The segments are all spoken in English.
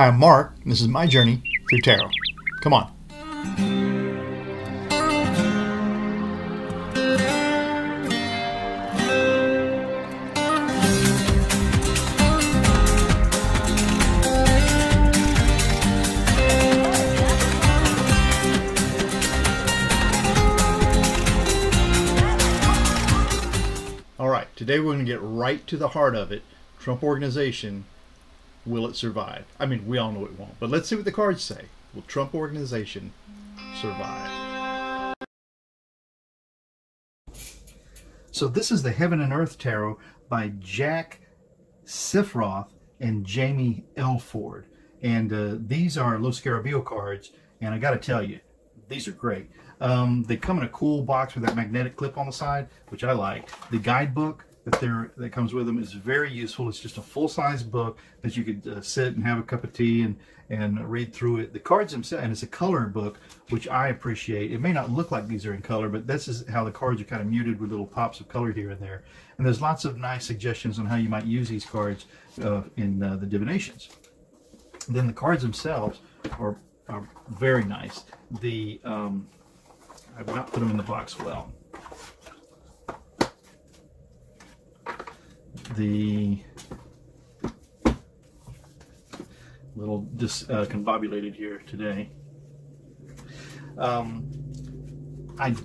Hi, I'm Mark, and this is my journey through tarot. Come on. All right, today we're going to get right to the heart of it. Trump Organization, will it survive? I mean, we all know it won't, but let's see what the cards say. Will Trump Organization survive? So this is the Heaven and Earth Tarot by Jack Sephiroth and Jamie Elford. And uh, these are Los Scarabeo cards, and I got to tell you, these are great. Um, they come in a cool box with that magnetic clip on the side, which I like. The guidebook that there that comes with them is very useful. It's just a full-size book that you could uh, sit and have a cup of tea and and read through it. The cards themselves, and it's a color book, which I appreciate. It may not look like these are in color, but this is how the cards are kind of muted with little pops of color here and there. And there's lots of nice suggestions on how you might use these cards uh, in uh, the divinations. Then the cards themselves are, are very nice. The um, I've not put them in the box well. The little discombobulated uh, here today. Um, I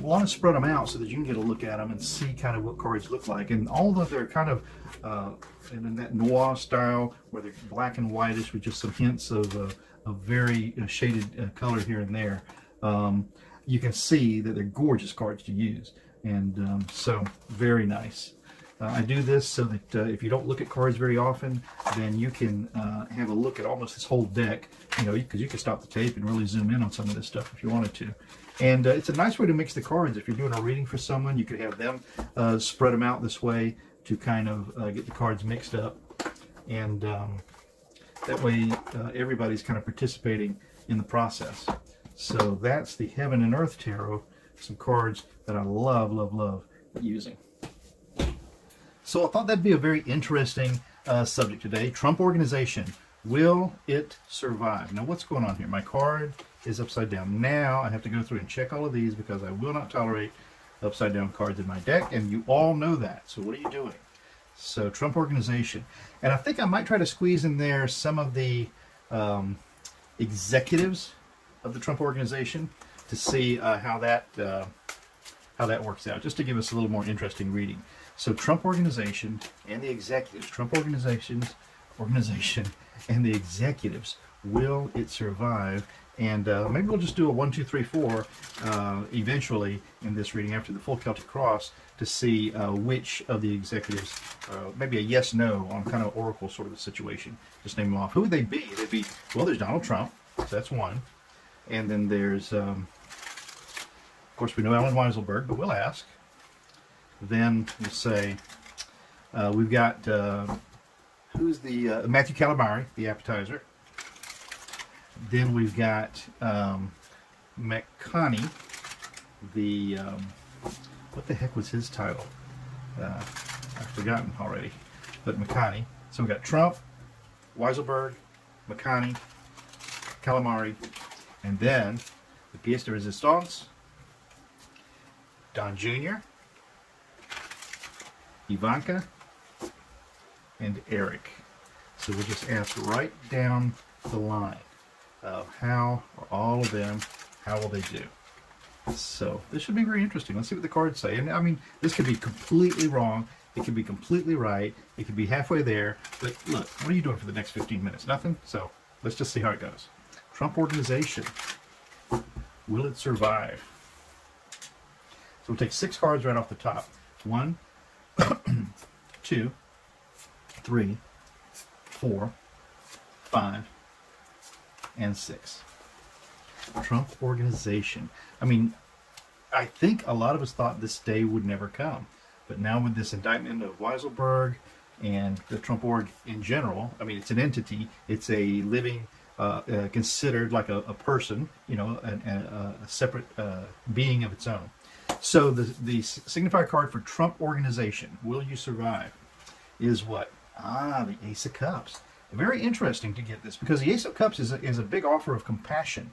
want to spread them out so that you can get a look at them and see kind of what cards look like. And although they're kind of uh, in that noir style, where they're black and whitish with just some hints of, uh, of very uh, shaded uh, color here and there, um, you can see that they're gorgeous cards to use. And um, so, very nice. Uh, I do this so that uh, if you don't look at cards very often, then you can uh, have a look at almost this whole deck, you know, because you can stop the tape and really zoom in on some of this stuff if you wanted to. And uh, it's a nice way to mix the cards. If you're doing a reading for someone, you could have them uh, spread them out this way to kind of uh, get the cards mixed up. And um, that way everybody's kind of participating in the process. So that's the Heaven and Earth Tarot, some cards that I love, love, love using. So I thought that'd be a very interesting uh, subject today. Trump Organization, will it survive? Now what's going on here? My card is upside down. Now I have to go through and check all of these because I will not tolerate upside down cards in my deck, and you all know that. So what are you doing? So Trump Organization. And I think I might try to squeeze in there some of the um, executives of the Trump Organization to see uh, how that uh, how that works out, just to give us a little more interesting reading. So Trump Organization and the executives, Trump Organizations, organization and the executives, will it survive? And uh, maybe we'll just do a one, two, three, four uh, eventually in this reading after the full Celtic cross to see uh, which of the executives, uh, maybe a yes, no on kind of oracle sort of a situation. Just name them off. Who would they be? They'd be, well, there's Donald Trump. So that's one. And then there's, um, of course, we know Allen Weisselberg, but we'll ask. Then we'll say uh, we've got uh, who's the uh, Matthew Calamari, the appetizer. Then we've got um, McConney, the um, what the heck was his title? Uh, I've forgotten already, but McConney. So we've got Trump, Weisselberg, McConney, Calamari, and then the pièce de résistance, Don Jr., Ivanka, and Eric. So we'll just ask right down the line of how are all of them, how will they do? So this should be very interesting. Let's see what the cards say. And I mean, this could be completely wrong. It could be completely right. It could be halfway there. But look, what are you doing for the next 15 minutes? Nothing? So let's just see how it goes. Trump Organization. Will it survive? So we'll take six cards right off the top. One, two, three, four, five, and six. Trump Organization. I mean, I think a lot of us thought this day would never come. But now with this indictment of Weisselberg and the Trump Org in general, I mean, it's an entity. It's a living, uh, uh, considered like a, a, person, you know, a, a, a separate uh, being of its own. So the, the signifier card for Trump Organization, Will You Survive, is what? Ah, the Ace of Cups. very interesting to get this because the Ace of Cups is a, is a big offer of compassion.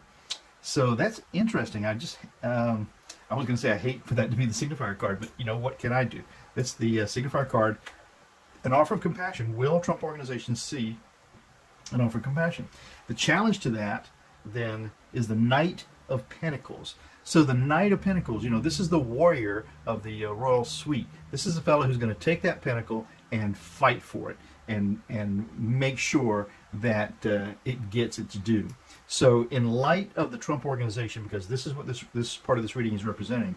So that's interesting. I just, um, I was going to say I hate for that to be the signifier card, but you know, what can I do? That's the uh, signifier card. An offer of compassion. Will Trump organizations see an offer of compassion? The challenge to that, then, is the Knight of Pentacles. So the Knight of Pentacles, you know, this is the warrior of the uh, royal suite. This is a fellow who's going to take that pentacle and fight for it and and make sure that uh, it gets its due. So in light of the Trump organization, because this is what this this part of this reading is representing,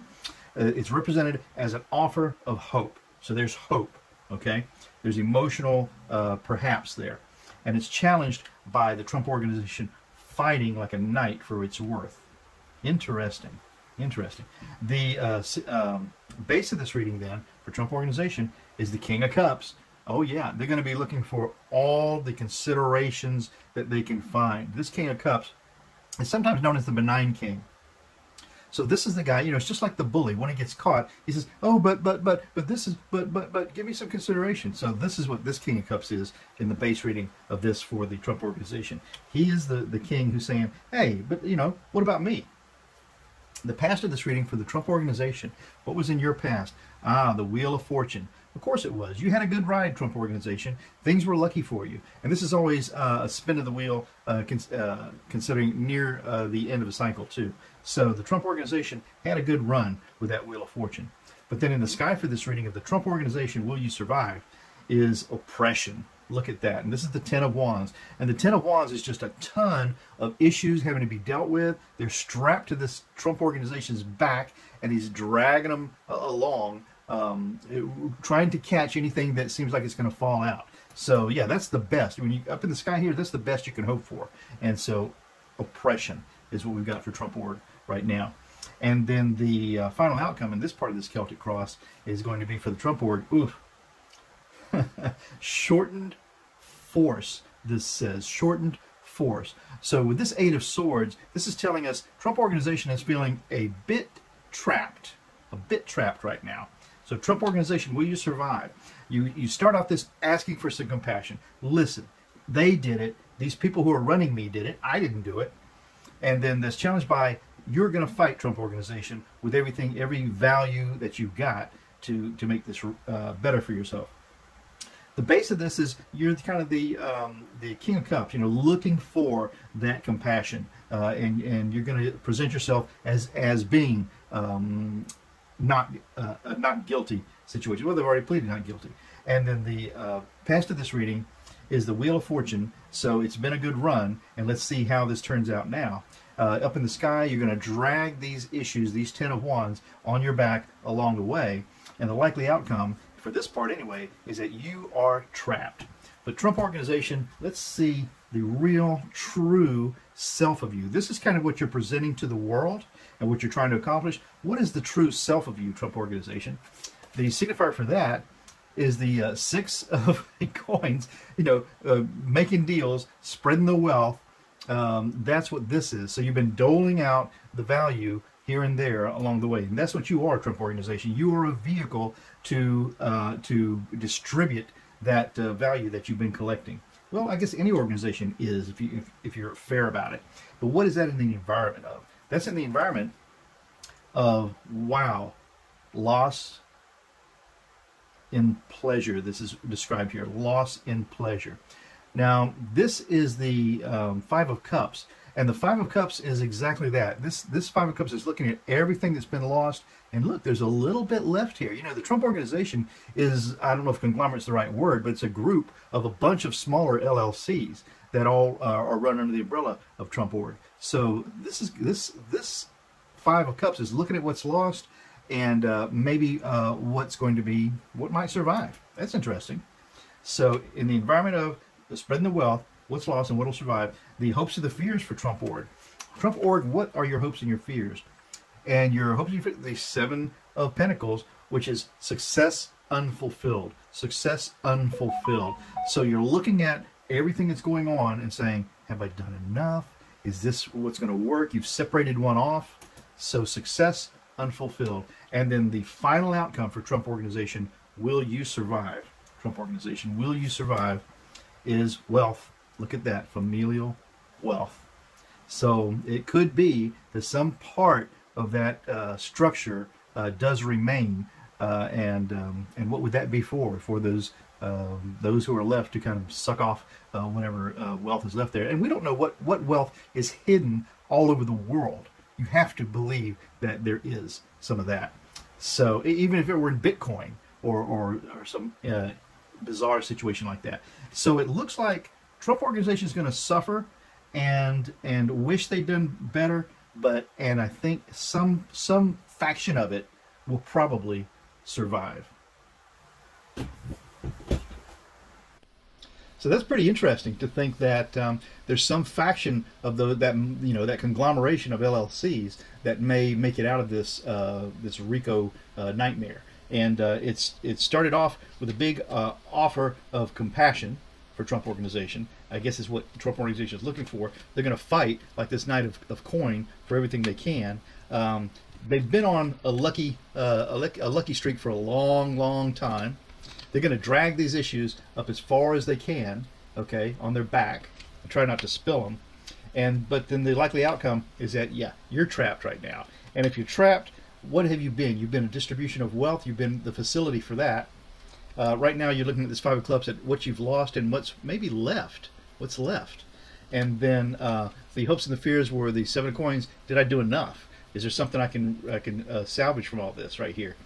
uh, it's represented as an offer of hope. So there's hope, okay? There's emotional uh, perhaps there, and it's challenged by the Trump organization fighting like a knight for its worth. Interesting. Interesting. The uh, um, base of this reading, then, for Trump Organization is the King of Cups. Oh, yeah, they're going to be looking for all the considerations that they can find. This King of Cups is sometimes known as the benign king. So this is the guy, you know, it's just like the bully. When he gets caught, he says, "Oh, but but but but this is but but but give me some consideration." So this is what this King of Cups is in the base reading of this for the Trump organization. He is the the king who's saying, "Hey, but you know, what about me? The past of this reading for the Trump organization. What was in your past? Ah, the Wheel of Fortune. Of course it was. You had a good ride, Trump organization. Things were lucky for you. And this is always uh, a spin of the wheel, uh, uh, considering near uh, the end of a cycle, too. So the Trump organization had a good run with that Wheel of Fortune. But then in the sky for this reading of the Trump organization, Will You Survive? is oppression. Look at that. And this is the Ten of Wands. And the Ten of Wands is just a ton of issues having to be dealt with. They're strapped to this Trump organization's back, and he's dragging them along, um, trying to catch anything that seems like it's going to fall out. So, yeah, that's the best. When you up in the sky here, that's the best you can hope for. And so, oppression is what we've got for Trump org right now. And then the uh, final outcome in this part of this Celtic cross is going to be for the Trump org. Oof, shortened force, this says. Shortened force. So with this Eight of Swords, this is telling us Trump Organization is feeling a bit trapped. A bit trapped right now. So Trump Organization, will you survive? You, you start off this asking for some compassion. Listen, they did it. These people who are running me did it. I didn't do it. And then this challenge by you're going to fight Trump Organization with everything, every value that you've got to, to make this uh, better for yourself the base of this is you're kind of the um, the king of cups you know looking for that compassion uh, and and you're going to present yourself as as being um, not uh, not guilty situation. Well they've already pleaded not guilty. And then the uh, past of this reading is the wheel of fortune. So it's been a good run and let's see how this turns out now. Uh, up in the sky you're going to drag these issues these ten of wands on your back along the way and the likely outcome for this part anyway, is that you are trapped. The Trump Organization, let's see the real, true self of you. This is kind of what you're presenting to the world and what you're trying to accomplish. What is the true self of you, Trump Organization? The signifier for that is the uh, six of coins, you know, uh, making deals, spreading the wealth. Um, that's what this is. So you've been doling out the value here and there along the way. And that's what you are, Trump Organization. You are a vehicle to uh, to distribute that uh, value that you've been collecting. Well, I guess any organization is if you if, if you're fair about it. But what is that in the environment of? That's in the environment of wow, loss in pleasure. This is described here. Loss in pleasure. Now, this is the um, Five of Cups. And the Five of Cups is exactly that. This this Five of Cups is looking at everything that's been lost. And look, there's a little bit left here. You know, the Trump Organization is, I don't know if conglomerate's the right word, but it's a group of a bunch of smaller LLCs that all uh, are run under the umbrella of Trump Org. So this is this this Five of Cups is looking at what's lost and uh, maybe uh, what's going to be, what might survive. That's interesting. So in the environment of spreading the wealth, what's lost and what will survive, the hopes and the fears for Trump org. Trump org, what are your hopes and your fears? And your hopes and your fears, the seven of pentacles, which is success unfulfilled. Success unfulfilled. So you're looking at everything that's going on and saying, have I done enough? Is this what's going to work? You've separated one off. So success unfulfilled. And then the final outcome for Trump organization, will you survive? Trump organization, will you survive? Is wealth Look at that, familial wealth. So it could be that some part of that uh, structure uh, does remain, uh, and um, and what would that be for? For those um, those who are left to kind of suck off uh, whatever uh, wealth is left there, and we don't know what what wealth is hidden all over the world. You have to believe that there is some of that. So even if it were in Bitcoin or or, or some uh, bizarre situation like that, so it looks like Trump organization is going to suffer and and wish they'd done better. But and I think some some faction of it will probably survive. So that's pretty interesting to think that um, there's some faction of the that you know that conglomeration of LLCs that may make it out of this uh, this RICO uh, nightmare. And uh, it's it started off with a big uh, offer of compassion for Trump organization. I guess is what Trump organization is looking for. They're going to fight like this Knight of, of coin for everything they can. Um, they've been on a lucky uh, a, a lucky streak for a long, long time. They're going to drag these issues up as far as they can, okay, on their back, and try not to spill them. And but then the likely outcome is that yeah, you're trapped right now. And if you're trapped, what have you been? You've been a distribution of wealth. You've been the facility for that. Uh, right now, you're looking at this five of clubs at what you've lost and what's maybe left. What's left? And then uh, the hopes and the fears were the seven of coins. Did I do enough? Is there something I can I can uh, salvage from all this right here?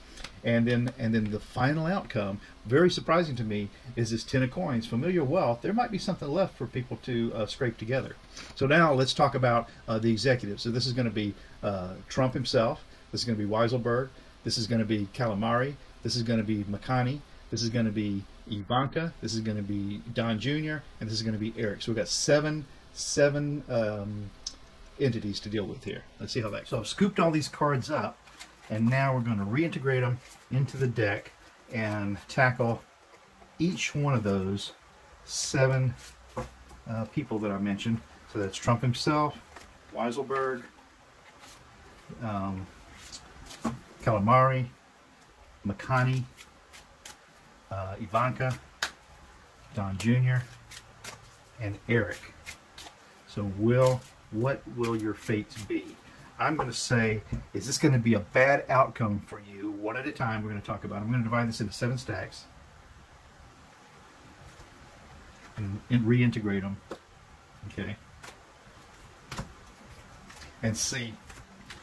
And then and then the final outcome, very surprising to me, is this ten of coins, familiar wealth. There might be something left for people to uh, scrape together. So now let's talk about uh, the executives. So this is going to be uh, Trump himself. This is going to be Weisselberg. This is going to be Calamari. This is going to be McConney. This is going to be Ivanka. This is going to be Don Jr. And this is going to be Eric. So we've got seven seven um, entities to deal with here. Let's see how that. goes. So I've scooped all these cards up and now we're going to reintegrate them into the deck and tackle each one of those seven uh, people that I mentioned. So that's Trump himself, Weisselberg, um, Calamari, McConney, uh, Ivanka, Don Jr., and Eric. So will what will your fates be? I'm going to say, is this going to be a bad outcome for you? One at a time, we're going to talk about. I'm going to divide this into seven stacks and, and reintegrate them. Okay. And see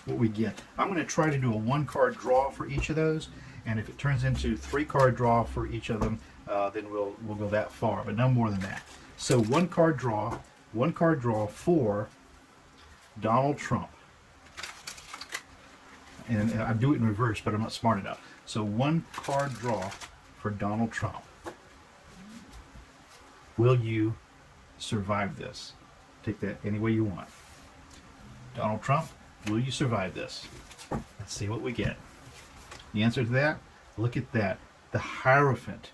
what we get. I'm going to try to do a one card draw for each of those. And if it turns into three card draw for each of them, uh, then we'll, we'll go that far, but no more than that. So one card draw, one card draw for Donald Trump and I do it in reverse, but I'm not smart enough. So one card draw for Donald Trump. Will you survive this? Take that any way you want. Donald Trump, will you survive this? Let's see what we get. The answer to that, look at that. The Hierophant.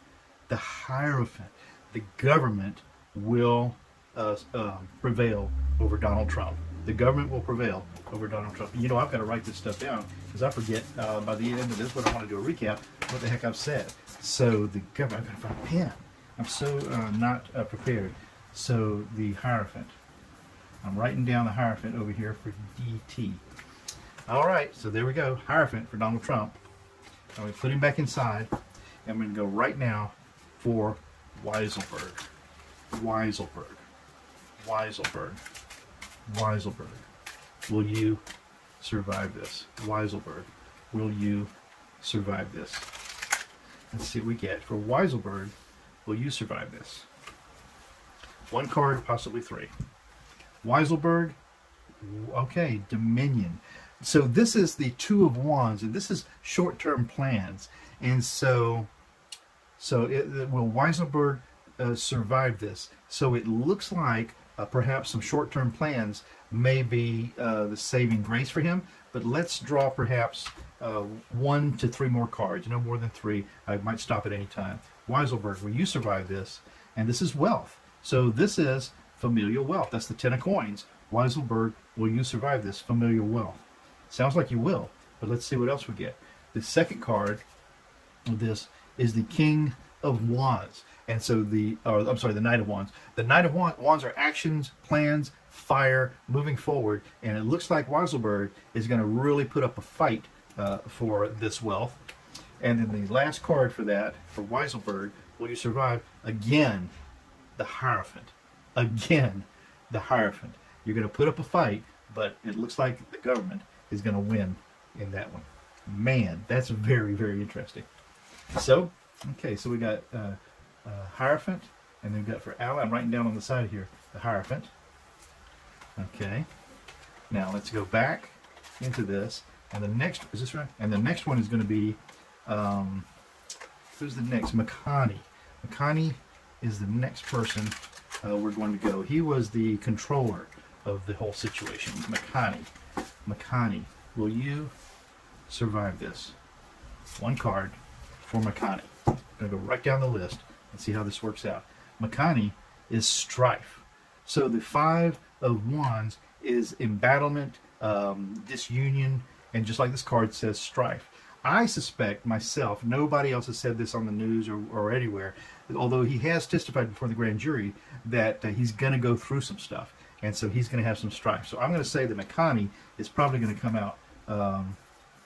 The Hierophant. The government will uh, uh, prevail over Donald Trump the government will prevail over Donald Trump. You know, I've got to write this stuff down because I forget uh, by the end of this when I want to do a recap what the heck I've said. So the government, I've got to find a pen. I'm so uh, not uh, prepared. So the Hierophant. I'm writing down the Hierophant over here for DT. All right, so there we go. Hierophant for Donald Trump. I'm going to put him back inside. and I'm going to go right now for Weisselberg. Weisselberg. Weisselberg. Weisselberg, will you survive this? Weisselberg, will you survive this? Let's see what we get. For Weisselberg, will you survive this? One card, possibly three. Weisselberg, okay, Dominion. So this is the two of wands, and this is short-term plans. And so, so it, will Weisselberg uh, survive this? So it looks like uh, perhaps some short-term plans may be uh, the saving grace for him. But let's draw perhaps uh, one to three more cards, no more than three. I might stop at any time. Weisselberg, will you survive this? And this is wealth. So this is familial wealth. That's the ten of coins. Weisselberg, will you survive this familial wealth? Sounds like you will, but let's see what else we get. The second card of this is the King of Wands. And so the, or I'm sorry, the Knight of Wands. The Knight of Wands, are actions, plans, fire, moving forward. And it looks like Weisselberg is going to really put up a fight uh, for this wealth. And then the last card for that, for Weisselberg, will you survive? Again, the Hierophant. Again, the Hierophant. You're going to put up a fight, but it looks like the government is going to win in that one. Man, that's very, very interesting. So, okay, so we got uh, uh, Hierophant, and then we've got for ally, I'm writing down on the side here, the Hierophant. Okay. Now let's go back into this, and the next, is this right? And the next one is going to be, um, who's the next? McConney. McConney is the next person uh, we're going to go. He was the controller of the whole situation. McConney. McConney, will you survive this? One card for McConney. I'm going to go right down the list and see how this works out. McConney is strife. So the five of wands is embattlement, um, disunion, and just like this card says, strife. I suspect myself, nobody else has said this on the news or, or anywhere, although he has testified before the grand jury, that uh, he's going to go through some stuff. And so he's going to have some strife. So I'm going to say that McConney is probably going to come out um,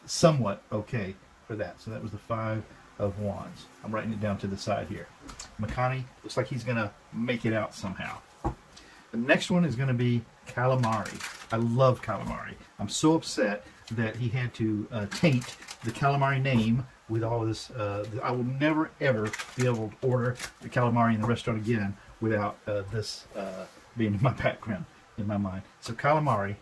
somewhat okay for that. So that was the five of wands. I'm writing it down to the side here. McConney looks like he's going to make it out somehow. The next one is going to be Calamari. I love Calamari. I'm so upset that he had to uh, taint the Calamari name with all this. Uh, I will never ever be able to order the Calamari in the restaurant again without uh, this uh, being in my background, in my mind. So Calamari,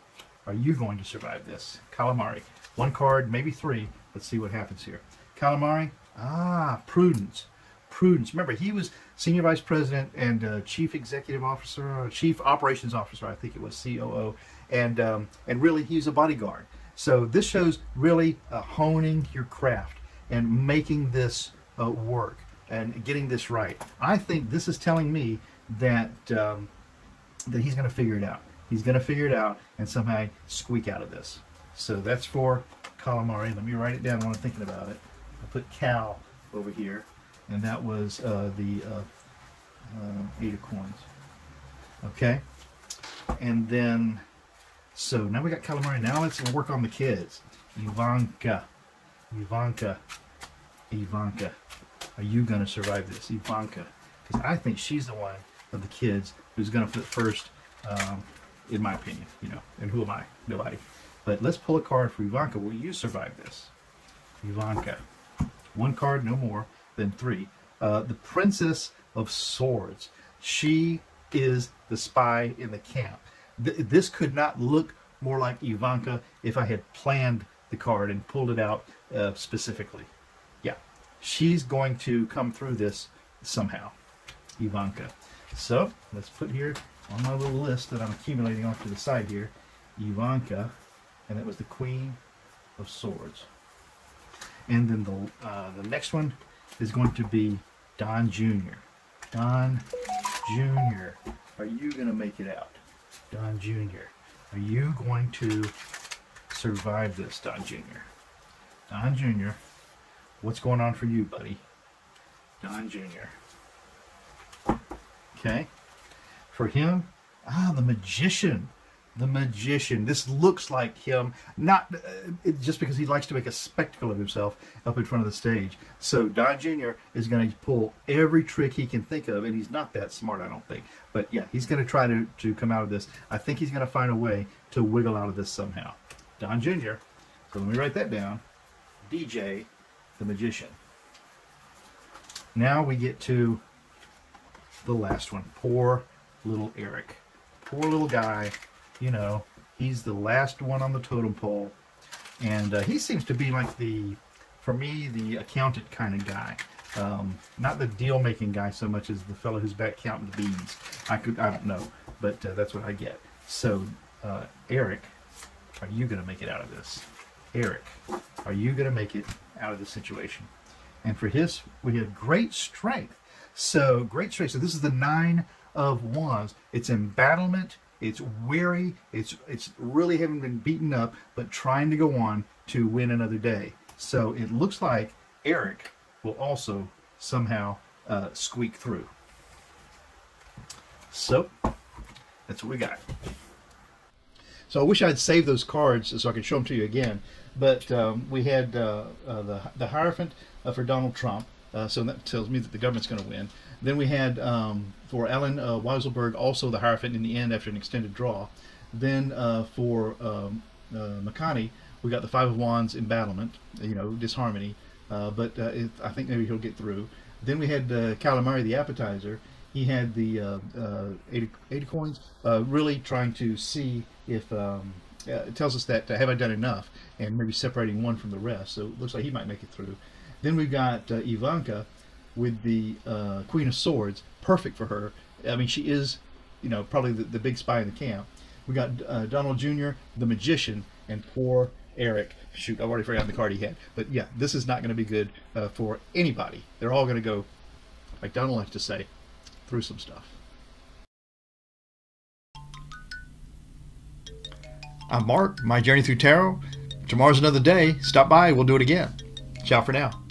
are you going to survive this? Calamari, one card, maybe three. Let's see what happens here. Calamari, ah, Prudence. Prudence. Remember, he was senior vice president and uh, chief executive officer, chief operations officer, I think it was COO, and um, and really he's a bodyguard. So this shows really uh, honing your craft and making this uh, work and getting this right. I think this is telling me that um, that he's going to figure it out. He's going to figure it out and somehow squeak out of this. So that's for calamari. Let me write it down while I'm thinking about it. I put Cal over here, and that was uh, the uh, uh, eight of coins. Okay, and then so now we got calamari. Now let's work on the kids. Ivanka, Ivanka, Ivanka. Are you to survive this, Ivanka? Because I think she's the one of the kids who's going to flip first, um, in my opinion. You know, and who am I? Nobody. But let's pull a card for Ivanka. Will you survive this? Ivanka. One card, no more than three. Uh, the Princess of Swords. She is the spy in the camp. Th this could not look more like Ivanka if I had planned the card and pulled it out uh, specifically. Yeah, she's going to come through this somehow. Ivanka. So let's put here on my little list that I'm accumulating off to the side here, Ivanka, and that was the Queen of Swords. And then the uh, the next one is going to be Don Jr. Don Jr. Are you going to make it out? Don Jr. Are you going to survive this, Don Jr.? Don Jr. What's going on for you, buddy? Don Jr. Okay. For him, ah, the magician. The magician. This looks like him, not uh, just because he likes to make a spectacle of himself up in front of the stage. So Don Jr. is going to pull every trick he can think of, and he's not that smart, I don't think. But yeah, he's going to try to, to come out of this. I think he's going to find a way to wiggle out of this somehow. Don Jr. So let me write that down. DJ, the magician. Now we get to the last one. Poor little Eric. Poor little guy. You know, he's the last one on the totem pole. And uh, he seems to be like the, for me, the accountant kind of guy. Um, not the deal-making guy so much as the fellow who's back counting the beans. I could, I don't know, but uh, that's what I get. So, uh, Eric, are you going to make it out of this? Eric, are you going to make it out of this situation? And for his, we have great strength. So great strength. So this is the nine of wands. It's embattlement. It's weary. It's it's really having been beaten up, but trying to go on to win another day. So it looks like Eric will also somehow uh, squeak through. So that's what we got. So I wish I'd saved those cards so I could show them to you again. But um, we had uh, uh, the the Hierophant uh, for Donald Trump, uh, so that tells me that the government's going to win. Then we had um, for Allen uh, Weisselberg also the Hierophant in the end after an extended draw. Then uh, for um, McConney, we got the Five of Wands Embattlement, you know, disharmony. but it, I think maybe he'll get through. Then we had uh, Calamari, the appetizer. He had the uh, uh, 80, 80 coins, uh, really trying to see if um, it tells us that uh, have I done enough, and maybe separating one from the rest. So it looks like he might make it through. Then we've got uh, Ivanka with the Queen of Swords, perfect for her. I mean, she is, you know, probably the, the big spy in the camp. We got Donald Jr., the magician, and poor Eric. Shoot, I've already forgotten the card he had. But yeah, this is not going to be good uh, for anybody. They're all going to go, like Donald likes to say, through some stuff. I'm Mark, My Journey Through Tarot. Tomorrow's another day. Stop by, we'll do it again. Ciao for now.